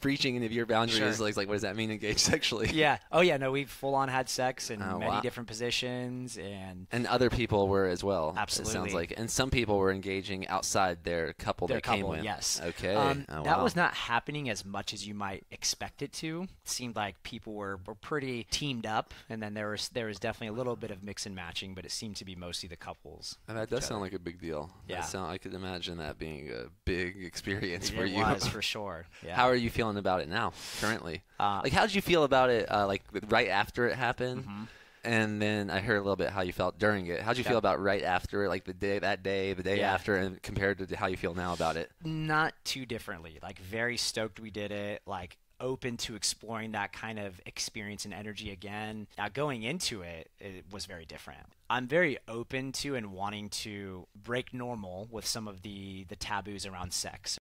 breaching any of your boundaries. Sure. Like, like, what does that mean? Engage sexually? Yeah. Oh yeah. No, we've full on had sex in Oh, many wow. different positions, and And other people were as well. It Absolutely. sounds like, and some people were engaging outside their couple their they came couple. with. Yes. Okay. Um, Oh, That wow. was not happening as much as you might expect it to. It seemed like people were, were pretty teamed up, and then there was there was definitely a little bit of mix and matching, but it seemed to be mostly the couples. And that does sound like a big deal. Yeah. That sound, I could imagine that being a big experience for it you. was for sure. Yeah. How are you feeling about it now, currently? Uh, like, how did you feel about it, uh, like right after it happened? Mm-hmm. And then I heard a little bit how you felt during it. How did you Yep. feel about right after, it, like the day, that day, the day Yeah. after, and compared to how you feel now about it? not too differently. Like very stoked we did it. Like open to exploring that kind of experience and energy again. Now going into it, it was very different. I'm very open to and wanting to break normal with some of the the taboos around sex.